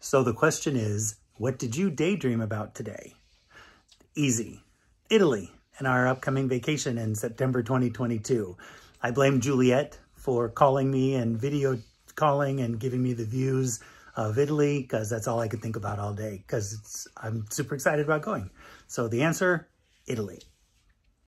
So the question is, what did you daydream about today? Easy. Italy and our upcoming vacation in September 2022. I blame Juliet for calling me and video calling and giving me the views of Italy because that's all I could think about all day because I'm super excited about going. So the answer, Italy.